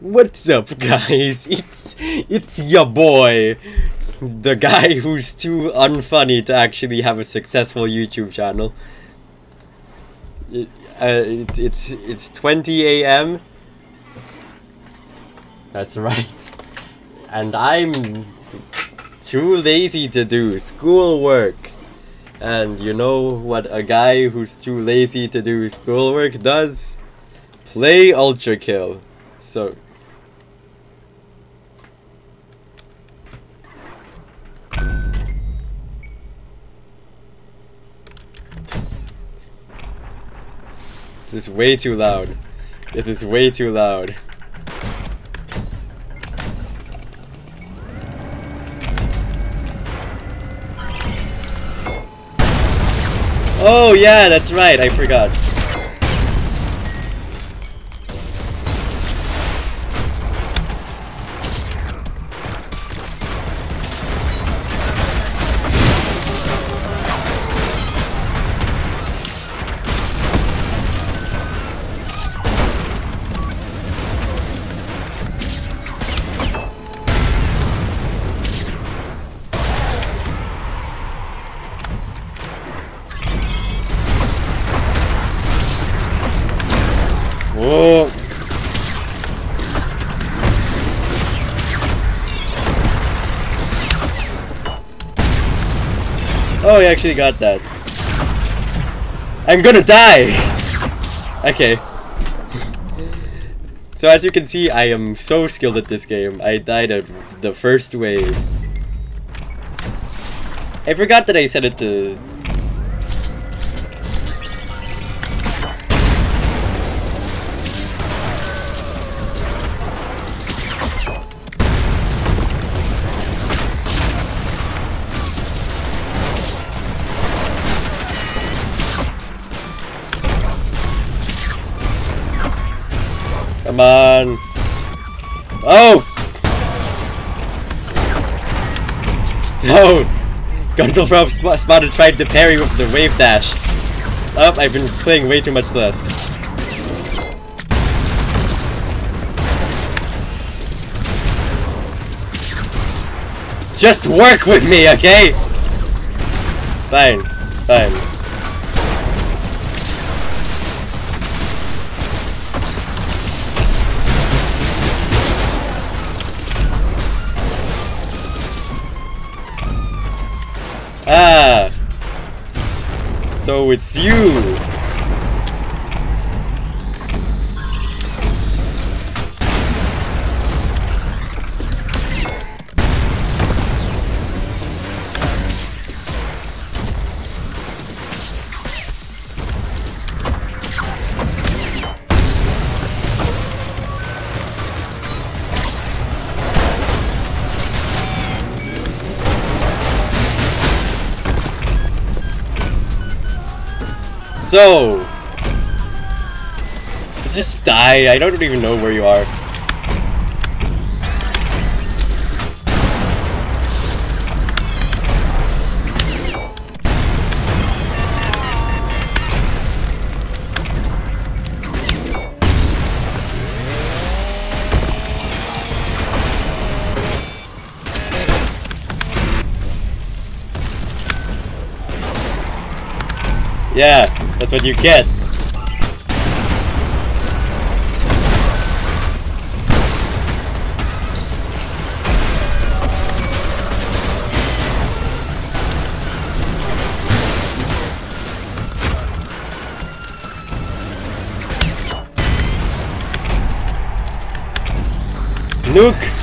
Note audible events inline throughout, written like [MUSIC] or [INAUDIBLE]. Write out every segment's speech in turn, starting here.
What's up, [LAUGHS] guys? It's it's your boy, the guy who's too unfunny to actually have a successful YouTube channel. It, uh, it, it's it's 20 a.m. That's [LAUGHS] right, and I'm too lazy to do schoolwork. And you know what a guy who's too lazy to do schoolwork does? Play Ultrakill. So This is way too loud. This is way too loud. Oh yeah, that's right, I forgot. Oh, I actually got that. I'm gonna die! Okay. so as you can see, I am so skilled at this game. I died at the first wave. I forgot that I set it to Come on. Oh! No! Gunkel from sp spotted tried to parry with the wave dash. Oh, I've been playing way too much Celeste. Just work with me, okay? Fine, fine. So it's you! So, just die. I don't even know where you are. Yeah, that's what you get. Nuke!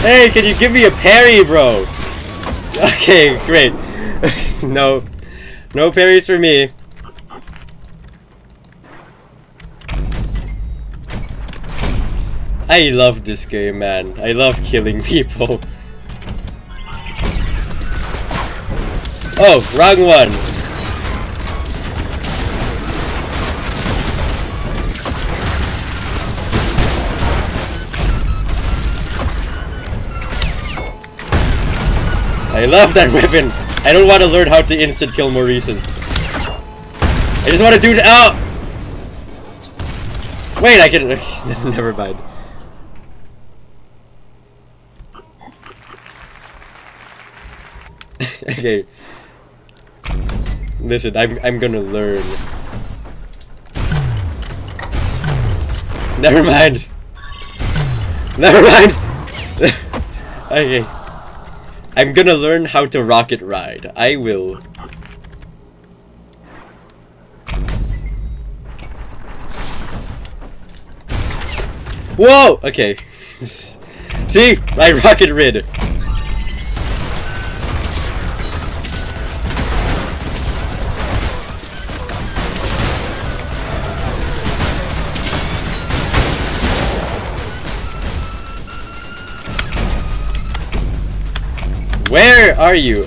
Hey, can you give me a parry, bro? Okay, great. [LAUGHS] no. No parries for me. I love this game, man. I love killing [LAUGHS] people. Oh, wrong one. I love that weapon. I don't want to learn how to instant kill Maurices. I just want to do it out. Oh! Wait, I can. [LAUGHS] Never mind. [LAUGHS] okay. Listen, I'm I'm gonna learn. Never mind. [LAUGHS] Never mind. okay. I'm gonna learn how to rocket ride. I will. Whoa! Okay. [LAUGHS] See? I rocket rid. Where are you?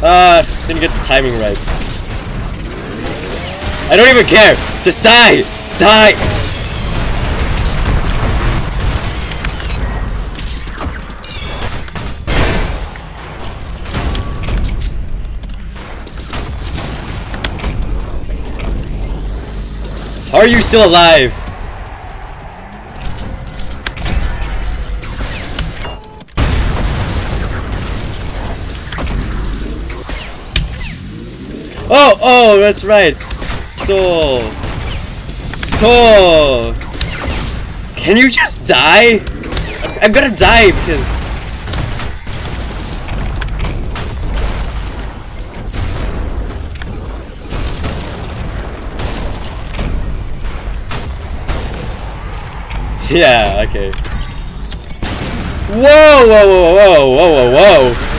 Ah, uh, didn't get the timing right. I don't even care! Just die! Die! Are you still alive? Oh, oh, that's right. So, so, can you just die? I'm gonna die because. Yeah, okay. Whoa, whoa, whoa, whoa, whoa, whoa, whoa.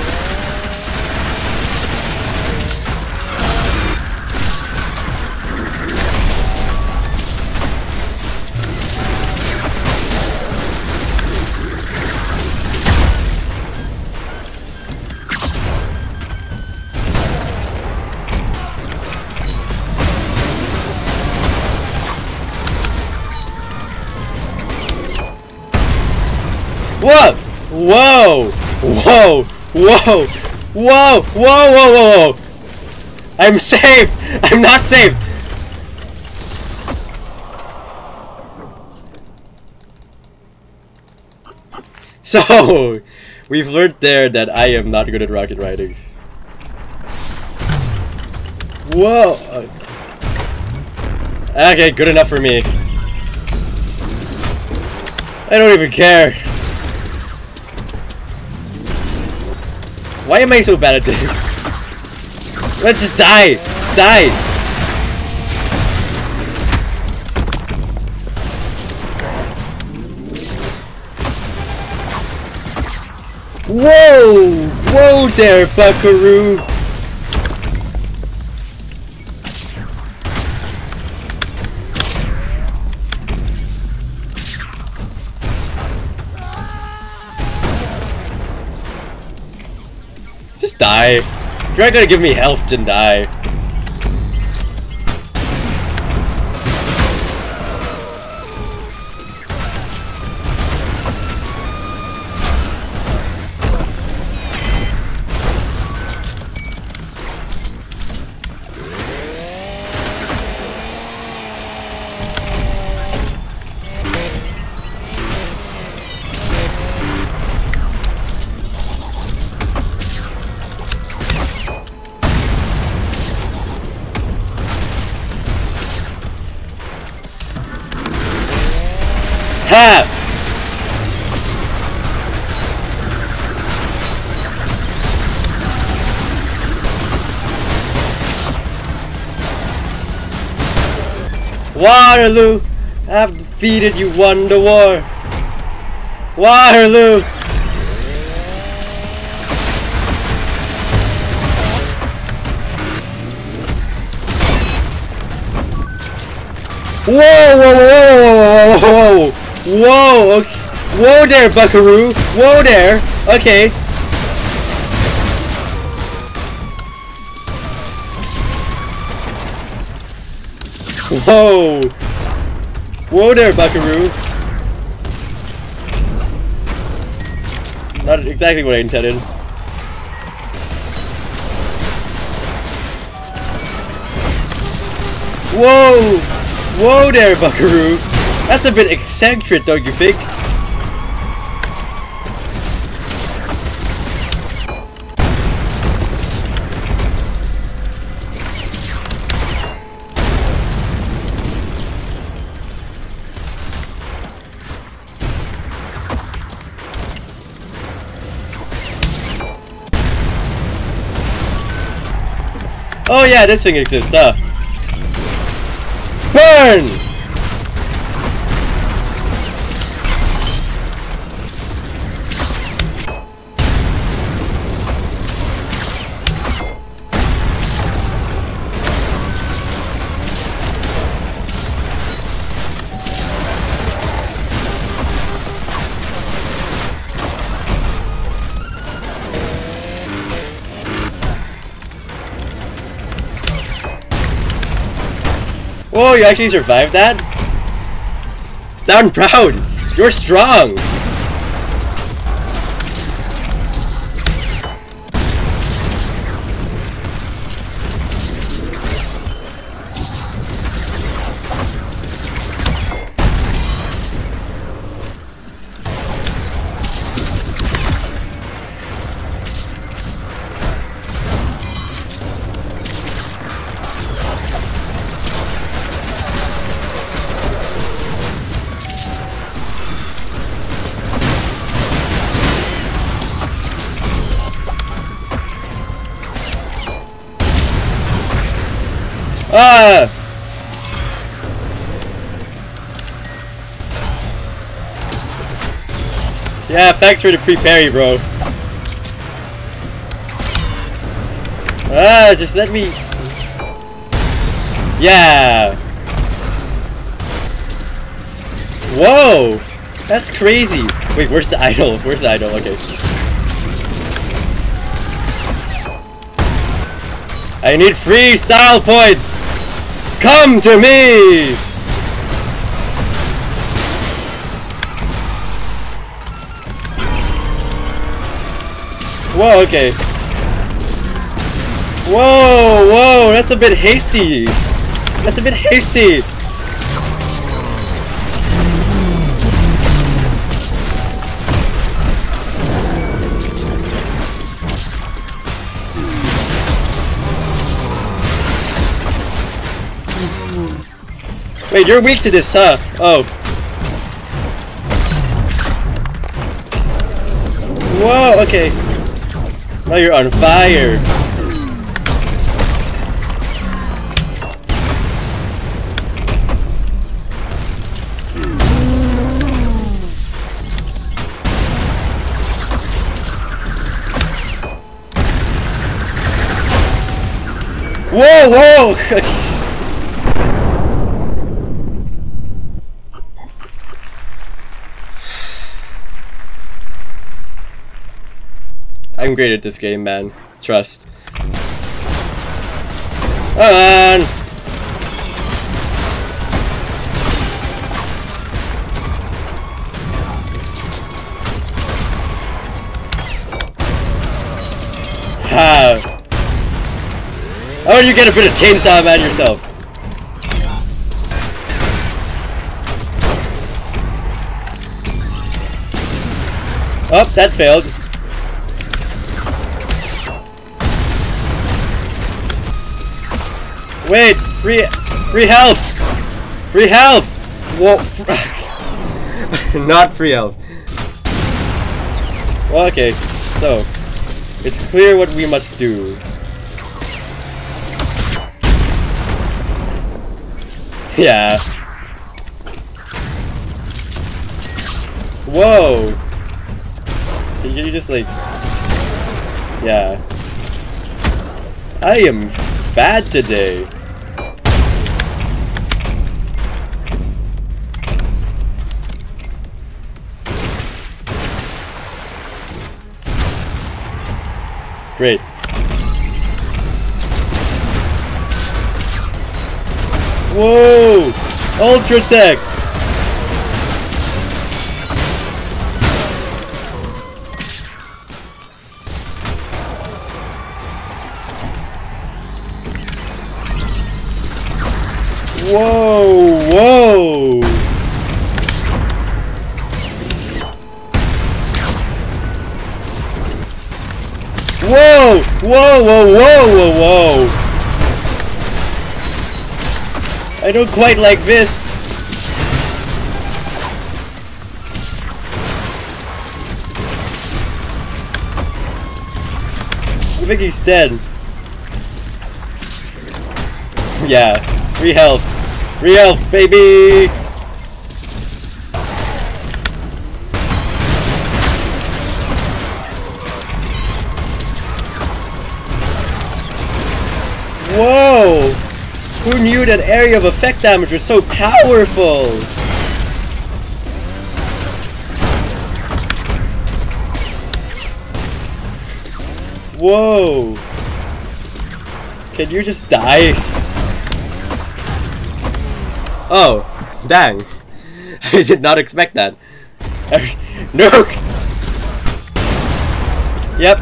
Whoa! Whoa! Whoa! Whoa! Whoa! Whoa! Whoa! Whoa! I'm safe! [LAUGHS] I'm not safe! So, [LAUGHS] we've learned there that I am not good at rocket riding. Whoa! Okay, good enough for me. I don't even care. Why am I so bad at this? Let's just die! Die! Whoa! Whoa there, buckaroo! Die. If you're not gonna give me health, then die. Ha! Waterloo! I've defeated you, won the war! Waterloo! Whoa, whoa, whoa, Whoa! Okay. Whoa there, Buckaroo! Whoa there! Okay. Whoa! Whoa there, Buckaroo! Not exactly what I intended. Whoa! Whoa there, Buckaroo! That's a bit eccentric, don't you think? Oh yeah, this thing exists, huh? Burn! Whoa, you actually survived that? Sound proud! You're strong! Ah! Yeah, thanks for the pre-parry, bro. Ah, just let me... Yeah! Whoa! That's crazy! Wait, where's the idol? [LAUGHS] Where's the idol? Okay. I need free style points! Come to me! Whoa, okay. Whoa, whoa, that's a bit hasty. That's a bit hasty. Wait, you're weak to this, huh? Oh. Whoa, okay. Now you're on fire. Whoa, whoa! [LAUGHS] I'm great at this game, man. Trust. Come on! How you get a bit of chainsaw man yourself? Oh, that failed. Wait, free, free health, free health. Whoa, [LAUGHS] not free health. Well, okay, so it's clear what we must do. Yeah. Whoa. Can you just like, yeah. I am bad today. Great. Whoa! Ultra Tech! Whoa! Whoa! Whoa, whoa, whoa, whoa! I don't quite like this! I think he's dead. yeah, free health. Free health, baby! That area of effect damage was so powerful? Whoa! Can you just die? Oh, dang. [LAUGHS] I did not expect that. [LAUGHS] Nuke! Yep.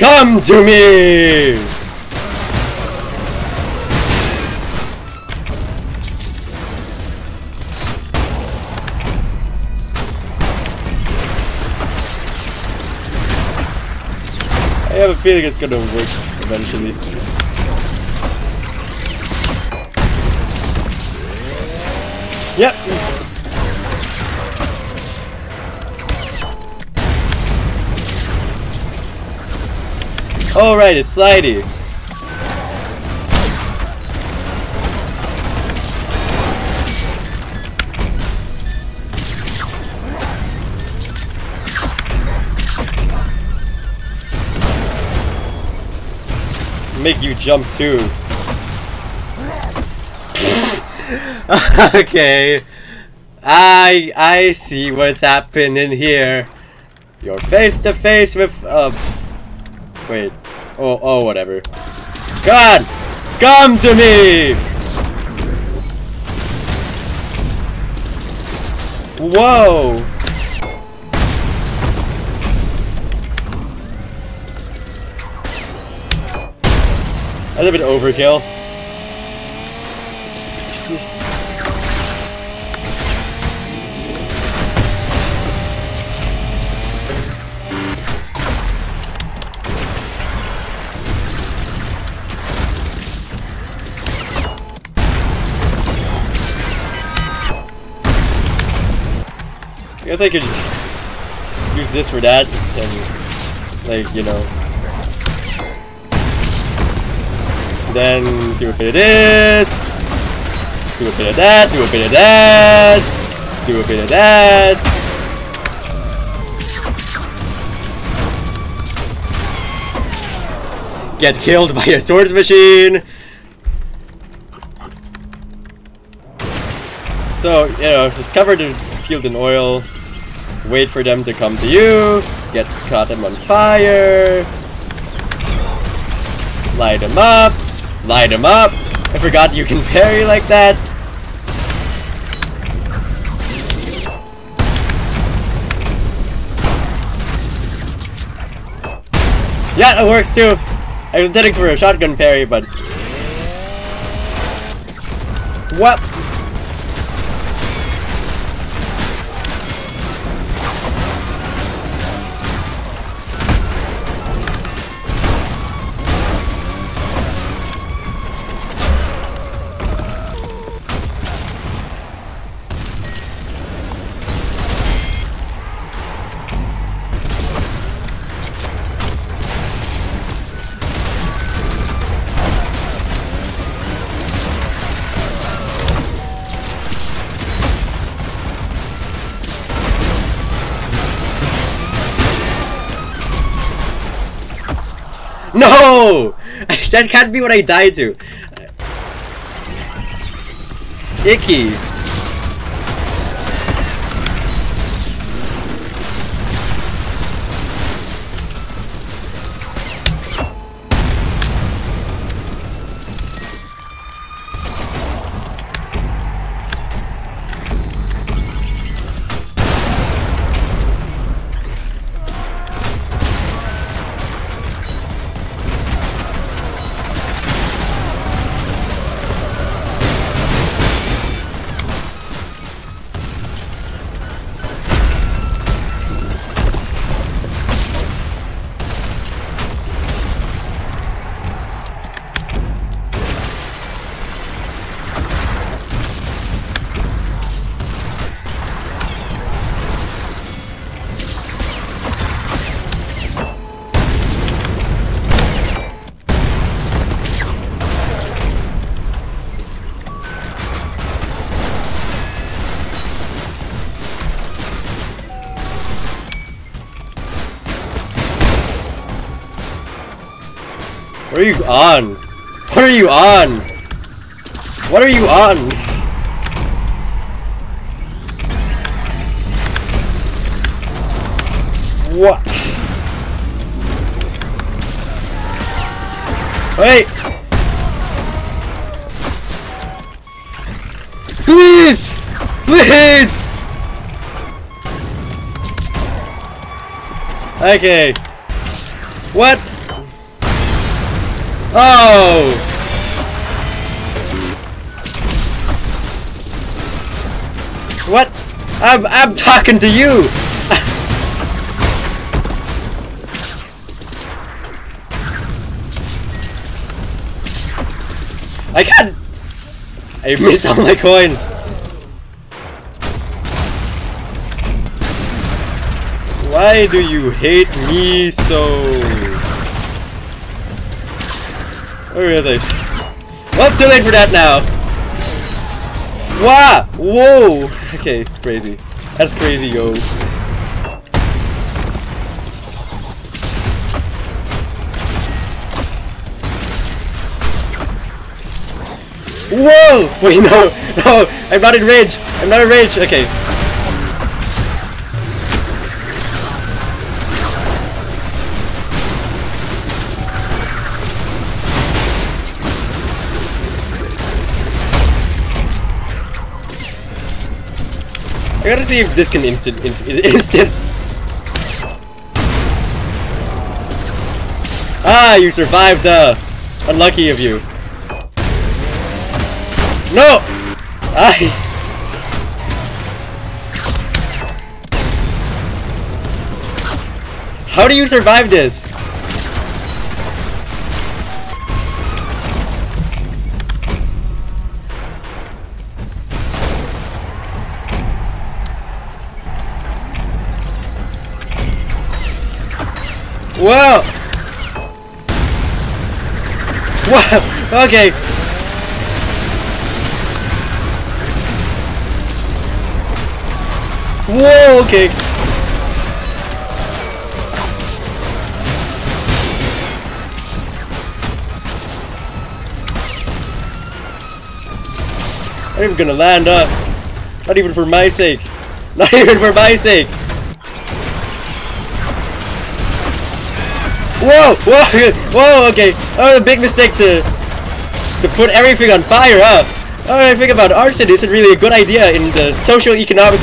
Come to me! Feeling it's gonna work eventually. Yep. Oh right, it's slidey. Make you jump too. [LAUGHS] okay. I I see what's happening here. You're face to face with uh wait. Oh oh whatever. God! Come to me! Whoa! A little bit overkill. I guess I could use this for that, and like you know, then do a bit of this, do a bit of that, do a bit of that, do a bit of that. Get killed by a Swordsmachine. So, you know, just cover the field in oil, wait for them to come to you, get caught them on fire, light them up, light him up. I forgot you can [LAUGHS] parry like that. Yeah, that works too. I was intending for a shotgun parry, but... What? That can't be what I died to. Icky. Are you on? What are you on? What are you on? What? Wait! Please! Please! Okay. What? Oh! What? I'm I'm talking to you. [LAUGHS] I can't. I missed all my coins. Why do you hate me so? Where is I? Well, too late for that now. Wow! Whoa! Okay, crazy. That's crazy, yo. Whoa! [LAUGHS] Wait, no! [LAUGHS] No! I'm not in rage! I'm not in rage! Okay. I gotta see if this can instant [LAUGHS] inst [LAUGHS] instant. Ah, you survived. Uh, unlucky of you. No. I. How do you survive this? Whoa! Whoa! [LAUGHS] Okay. Whoa, okay. Not even gonna land up. Not even for my sake. [LAUGHS] Not even for my sake. Whoa! Whoa! [LAUGHS] Whoa! Okay. Oh, a big mistake to to put everything on fire, huh? Oh, I think about arson isn't really a good idea in the social economic.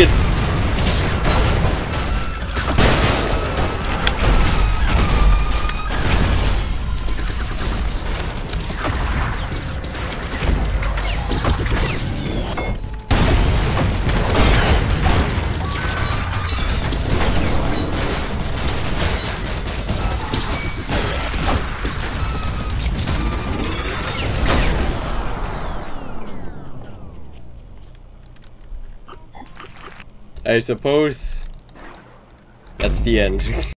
I suppose that's the end. [LAUGHS]